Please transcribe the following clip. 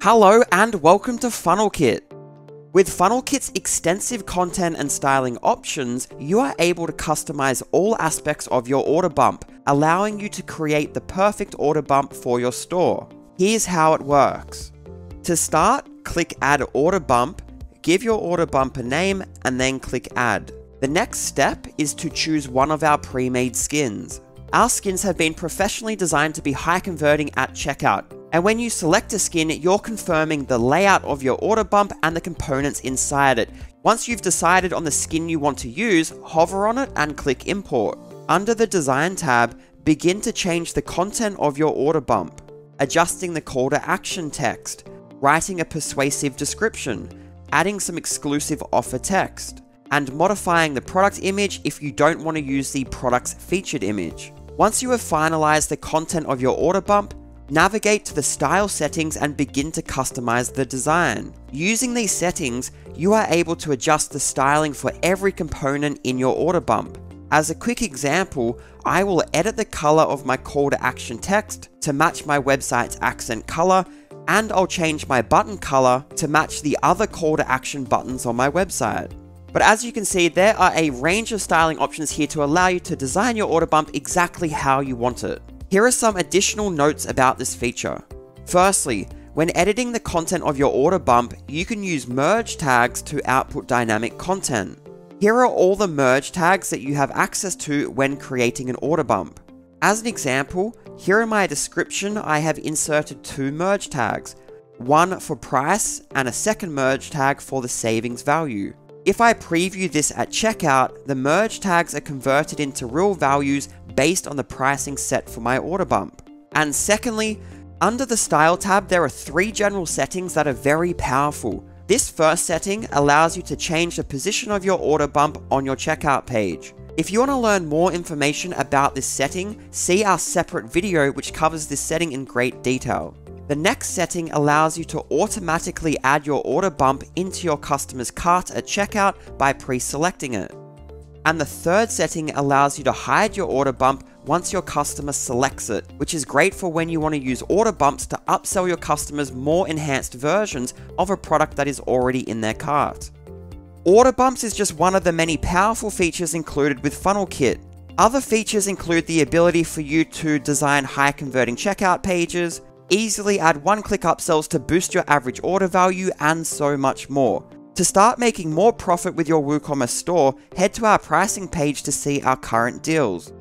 Hello and welcome to FunnelKit. With FunnelKit's extensive content and styling options, you are able to customize all aspects of your order bump, allowing you to create the perfect order bump for your store. Here's how it works. To start, click Add Order Bump, give your order bump a name, and then click Add. The next step is to choose one of our pre-made skins. Our skins have been professionally designed to be high converting at checkout, and when you select a skin, you're confirming the layout of your order bump and the components inside it. Once you've decided on the skin you want to use, hover on it and click import. Under the design tab, begin to change the content of your order bump, adjusting the call to action text, writing a persuasive description, adding some exclusive offer text, and modifying the product image if you don't want to use the product's featured image. Once you have finalized the content of your order bump, Navigate to the style settings and begin to customize the design. Using these settings, you are able to adjust the styling for every component in your order bump. As a quick example, I will edit the color of my call to action text to match my website's accent color, and I'll change my button color to match the other call to action buttons on my website. But as you can see, there are a range of styling options here to allow you to design your order bump exactly how you want it. Here are some additional notes about this feature. Firstly, when editing the content of your order bump, you can use merge tags to output dynamic content. Here are all the merge tags that you have access to when creating an order bump. As an example, here in my description I have inserted two merge tags, one for price and a second merge tag for the savings value. If I preview this at checkout, the merge tags are converted into real values based on the pricing set for my order bump. And secondly, under the Style tab, there are three general settings that are very powerful. This first setting allows you to change the position of your order bump on your checkout page. If you want to learn more information about this setting, see our separate video which covers this setting in great detail. The next setting allows you to automatically add your order bump into your customer's cart at checkout by pre-selecting it. And the third setting allows you to hide your order bump once your customer selects it, which is great for when you want to use order bumps to upsell your customers more enhanced versions of a product that is already in their cart. Order bumps is just one of the many powerful features included with FunnelKit. Other features include the ability for you to design high converting checkout pages, easily add one click upsells to boost your average order value, and so much more. To start making more profit with your WooCommerce store, head to our pricing page to see our current deals.